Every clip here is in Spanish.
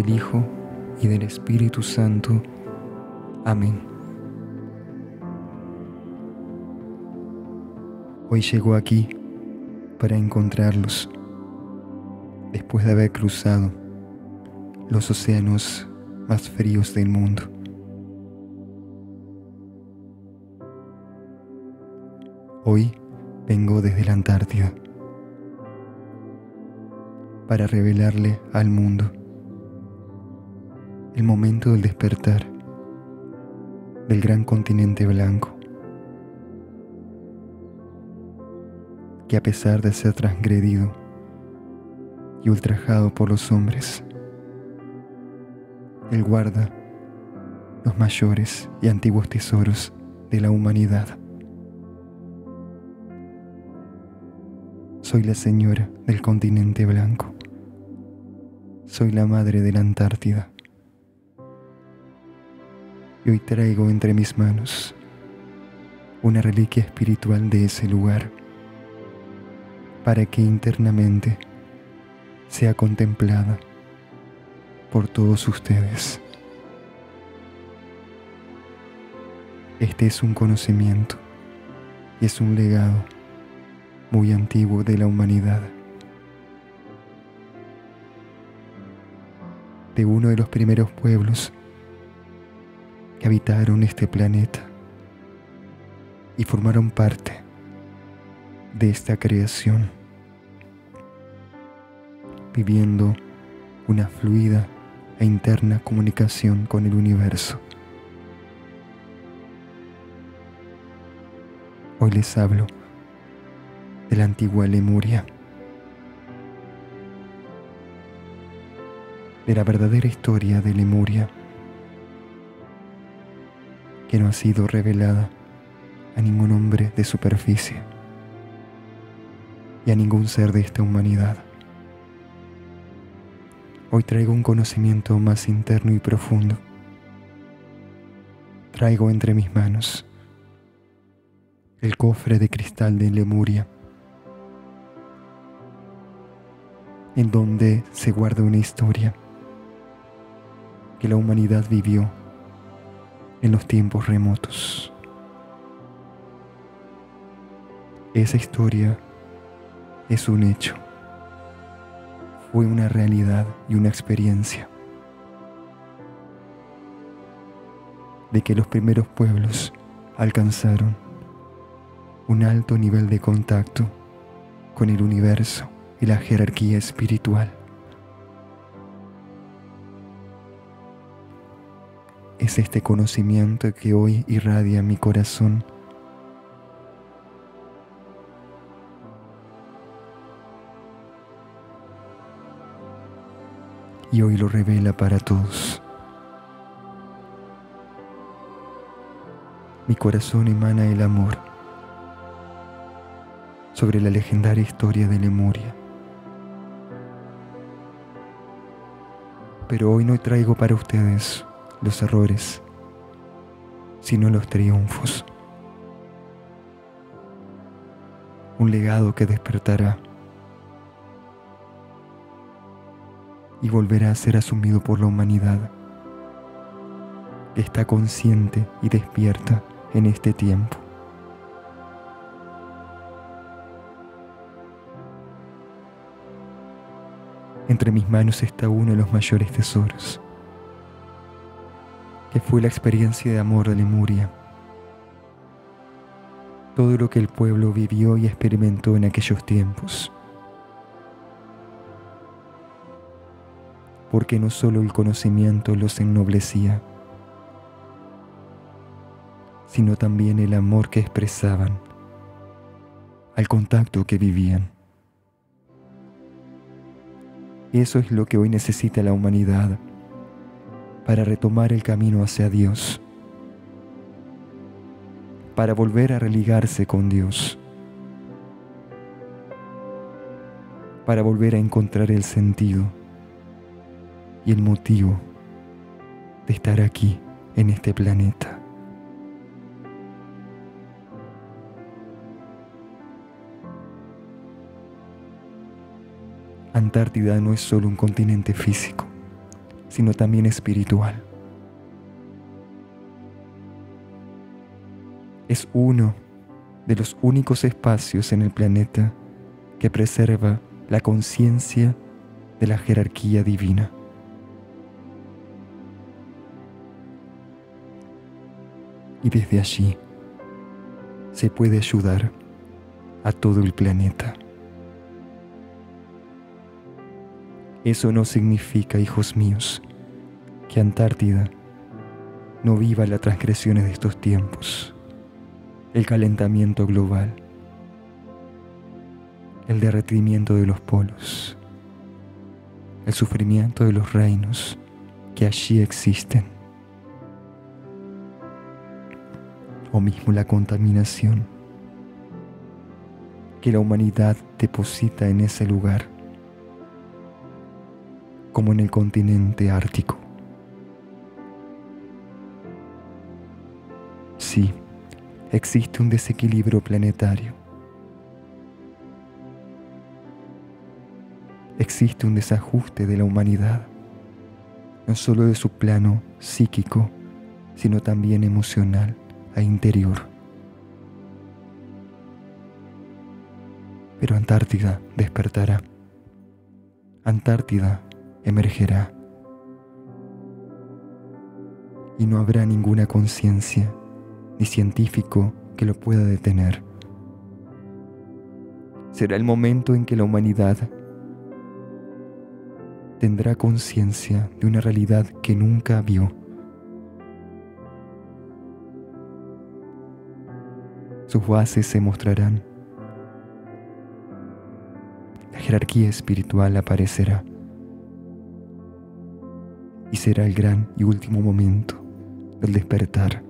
del Hijo y del Espíritu Santo. Amén. Hoy llego aquí para encontrarlos, después de haber cruzado los océanos más fríos del mundo. Hoy vengo desde la Antártida para revelarle al mundo el momento del despertar del gran continente blanco, que a pesar de ser transgredido y ultrajado por los hombres, él guarda los mayores y antiguos tesoros de la humanidad. Soy la señora del continente blanco. Soy la madre de la Antártida. Y hoy traigo entre mis manos una reliquia espiritual de ese lugar para que internamente sea contemplada por todos ustedes. Este es un conocimiento y es un legado muy antiguo de la humanidad, de uno de los primeros pueblos que habitaron este planeta y formaron parte de esta creación, viviendo una fluida e interna comunicación con el universo. Hoy les hablo de la antigua Lemuria, de la verdadera historia de Lemuria, que no ha sido revelada a ningún hombre de superficie y a ningún ser de esta humanidad. Hoy traigo un conocimiento más interno y profundo. Traigo entre mis manos el cofre de cristal de Lemuria en donde se guarda una historia que la humanidad vivió en los tiempos remotos. Esa historia es un hecho, fue una realidad y una experiencia de que los primeros pueblos alcanzaron un alto nivel de contacto con el universo y la jerarquía espiritual. Es este conocimiento que hoy irradia mi corazón. Y hoy lo revela para todos. Mi corazón emana el amor sobre la legendaria historia de Lemuria. pero hoy no traigo para ustedes los errores, sino los triunfos. Un legado que despertará y volverá a ser asumido por la humanidad que está consciente y despierta en este tiempo. Entre mis manos está uno de los mayores tesoros, que fue la experiencia de amor de Lemuria. Todo lo que el pueblo vivió y experimentó en aquellos tiempos. Porque no solo el conocimiento los ennoblecía, sino también el amor que expresaban al contacto que vivían. Eso es lo que hoy necesita la humanidad para retomar el camino hacia Dios, para volver a religarse con Dios, para volver a encontrar el sentido y el motivo de estar aquí en este planeta. Antártida no es solo un continente físico, sino también espiritual. Es uno de los únicos espacios en el planeta que preserva la conciencia de la jerarquía divina. Y desde allí se puede ayudar a todo el planeta. Eso no significa, hijos míos, que Antártida no viva las transgresiones de estos tiempos, el calentamiento global, el derretimiento de los polos, el sufrimiento de los reinos que allí existen, o mismo la contaminación que la humanidad deposita en ese lugar como en el continente ártico. Sí, existe un desequilibrio planetario. Existe un desajuste de la humanidad, no solo de su plano psíquico, sino también emocional e interior. Pero Antártida despertará. Antártida emergerá y no habrá ninguna conciencia ni científico que lo pueda detener. Será el momento en que la humanidad tendrá conciencia de una realidad que nunca vio. Sus bases se mostrarán. La jerarquía espiritual aparecerá y será el gran y último momento del despertar.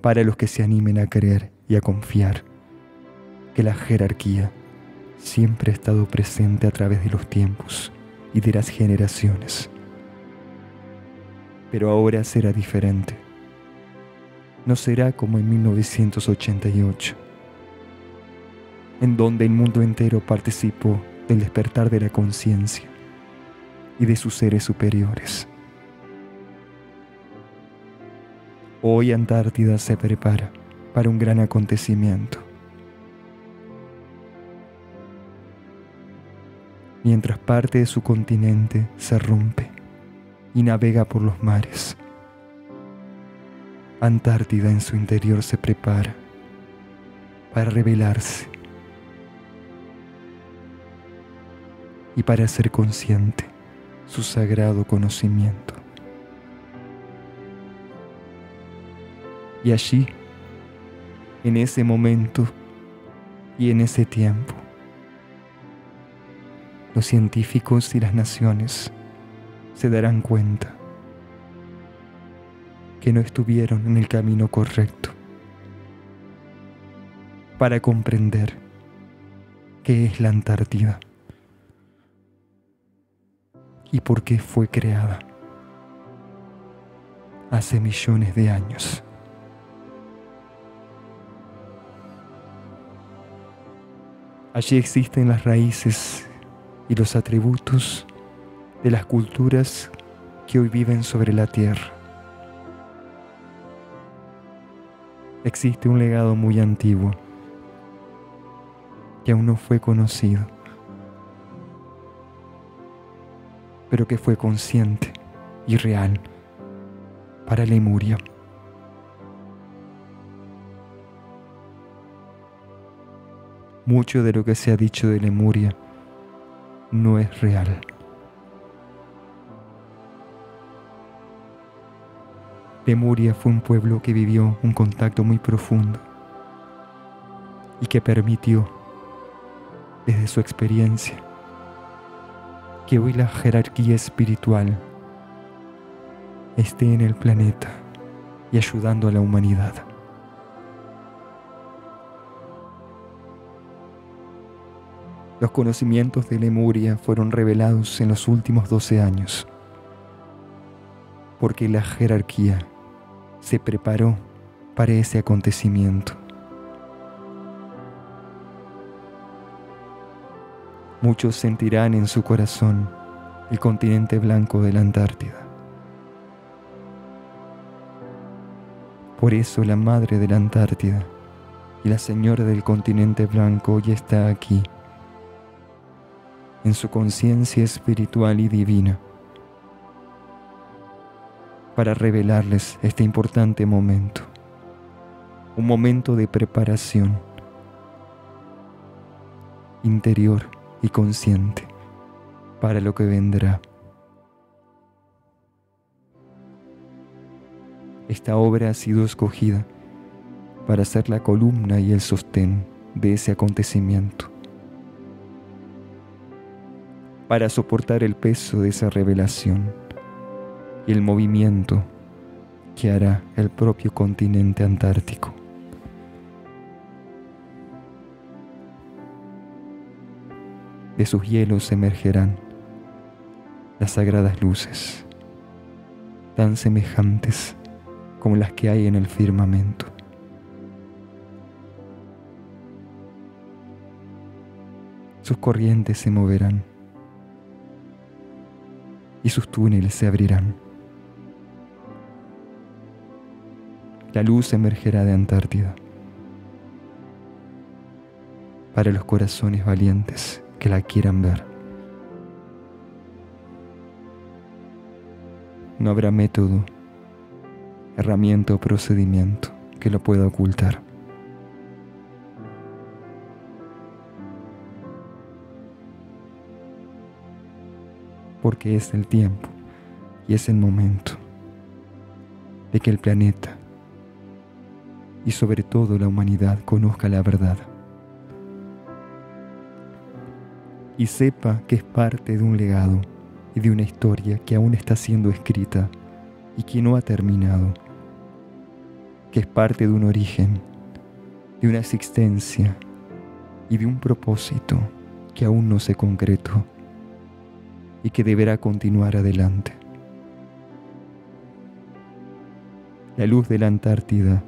Para los que se animen a creer y a confiar que la jerarquía siempre ha estado presente a través de los tiempos y de las generaciones. Pero ahora será diferente. No será como en 1988, en donde el mundo entero participó del despertar de la conciencia y de sus seres superiores. Hoy Antártida se prepara para un gran acontecimiento. Mientras parte de su continente se rompe y navega por los mares, Antártida en su interior se prepara para revelarse y para ser consciente su sagrado conocimiento. Y allí, en ese momento y en ese tiempo, los científicos y las naciones se darán cuenta que no estuvieron en el camino correcto para comprender qué es la Antártida y por qué fue creada hace millones de años. Allí existen las raíces y los atributos de las culturas que hoy viven sobre la tierra. Existe un legado muy antiguo que aún no fue conocido pero que fue consciente y real para Lemuria. Mucho de lo que se ha dicho de Lemuria no es real. Lemuria fue un pueblo que vivió un contacto muy profundo y que permitió, desde su experiencia, que hoy la jerarquía espiritual esté en el planeta y ayudando a la humanidad. Los conocimientos de Lemuria fueron revelados en los últimos 12 años, porque la jerarquía se preparó para ese acontecimiento. Muchos sentirán en su corazón el continente blanco de la Antártida. Por eso la madre de la Antártida y la señora del continente blanco ya está aquí, en su conciencia espiritual y divina, para revelarles este importante momento, un momento de preparación interior y consciente para lo que vendrá. Esta obra ha sido escogida para ser la columna y el sostén de ese acontecimiento, para soportar el peso de esa revelación y el movimiento que hará el propio continente antártico. De sus hielos emergerán las sagradas luces, tan semejantes como las que hay en el firmamento. Sus corrientes se moverán y sus túneles se abrirán. La luz emergerá de Antártida para los corazones valientes que la quieran ver. No habrá método, herramienta o procedimiento que lo pueda ocultar. Porque es el tiempo y es el momento de que el planeta y sobre todo la humanidad conozca la verdad. Y sepa que es parte de un legado y de una historia que aún está siendo escrita y que no ha terminado, que es parte de un origen, de una existencia y de un propósito que aún no se concretó y que deberá continuar adelante. La luz de la Antártida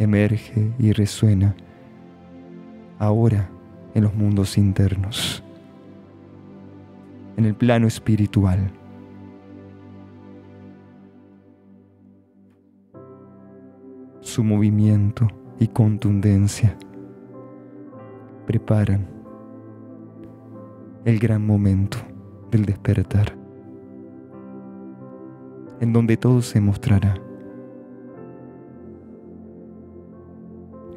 emerge y resuena ahora en los mundos internos en el plano espiritual. Su movimiento y contundencia preparan el gran momento del despertar, en donde todo se mostrará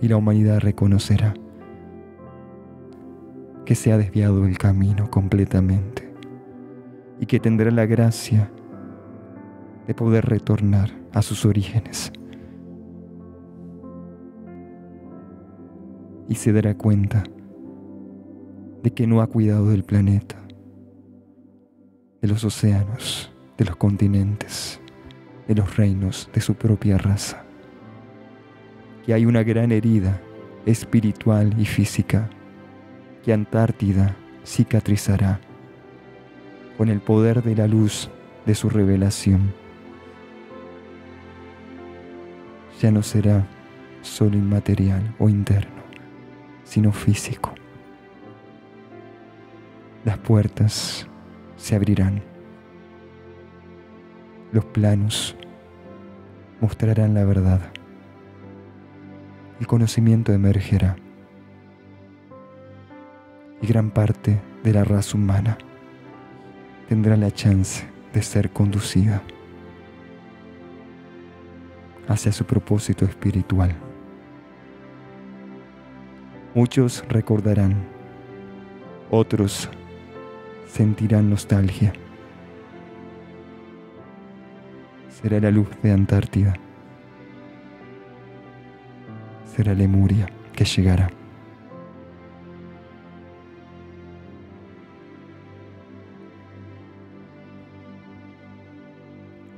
y la humanidad reconocerá que se ha desviado el camino completamente y que tendrá la gracia de poder retornar a sus orígenes. Y se dará cuenta de que no ha cuidado del planeta, de los océanos, de los continentes, de los reinos de su propia raza. Que hay una gran herida espiritual y física que Antártida cicatrizará con el poder de la luz de su revelación. Ya no será solo inmaterial o interno, sino físico. Las puertas se abrirán. Los planos mostrarán la verdad. El conocimiento emergerá. Y gran parte de la raza humana tendrá la chance de ser conducida hacia su propósito espiritual. Muchos recordarán, otros sentirán nostalgia. Será la luz de Antártida. Será Lemuria que llegará.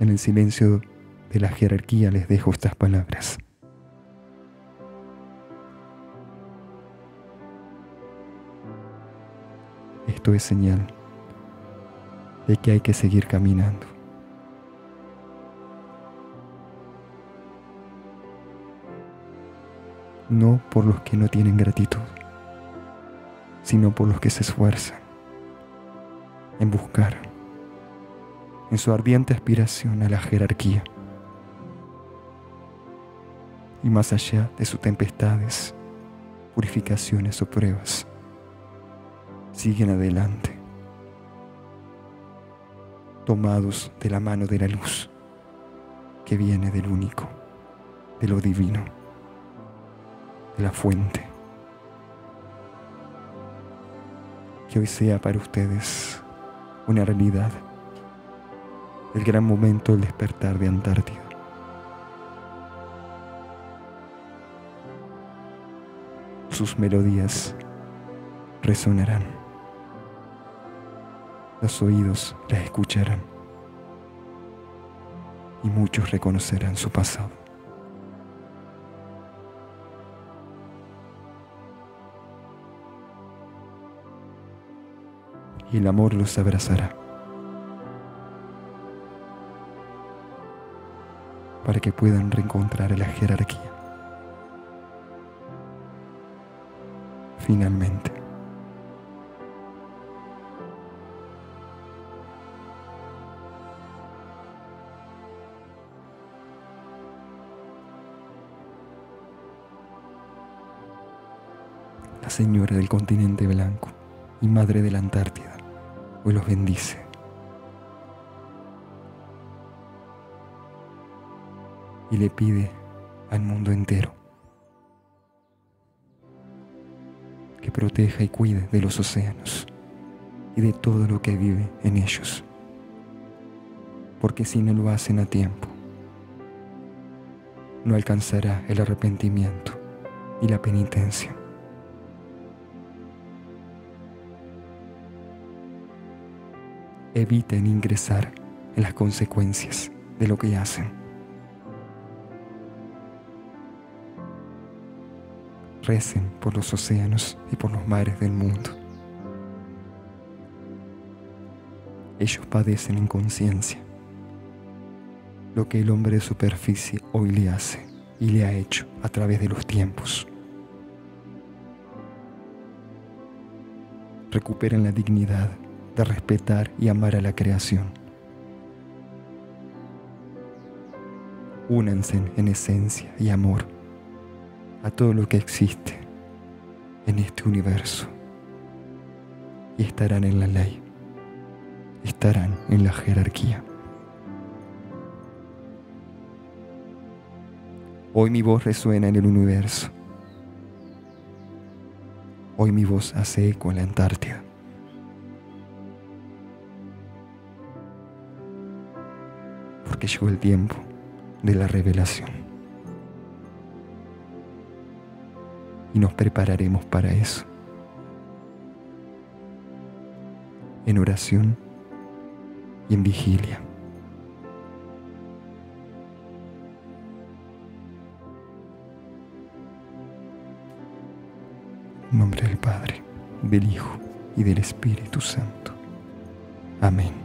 En el silencio de la jerarquía les dejo estas palabras. Esto es señal de que hay que seguir caminando. No por los que no tienen gratitud, sino por los que se esfuerzan en buscar, en su ardiente aspiración a la jerarquía. Y más allá de sus tempestades, purificaciones o pruebas, siguen adelante, tomados de la mano de la luz que viene del único, de lo divino, de la fuente. Que hoy sea para ustedes una realidad el gran momento del despertar de Antártida. Sus melodías resonarán. Los oídos las escucharán. Y muchos reconocerán su pasado. Y el amor los abrazará. Para que puedan reencontrar la jerarquía. Finalmente. La Señora del continente blanco y Madre de la Antártida hoy los bendice. Y le pide al mundo entero que proteja y cuide de los océanos y de todo lo que vive en ellos. Porque si no lo hacen a tiempo, no alcanzará el arrepentimiento y la penitencia. Eviten ingresar en las consecuencias de lo que hacen. Recen por los océanos y por los mares del mundo. Ellos padecen en conciencia lo que el hombre de superficie hoy le hace y le ha hecho a través de los tiempos. Recuperen la dignidad de respetar y amar a la creación. Únanse en esencia y amor a todo lo que existe en este universo y estarán en la ley, estarán en la jerarquía. Hoy mi voz resuena en el universo. Hoy mi voz hace eco en la Antártida. Porque llegó el tiempo de la revelación. Y nos prepararemos para eso. En oración y en vigilia. En nombre del Padre, del Hijo y del Espíritu Santo. Amén.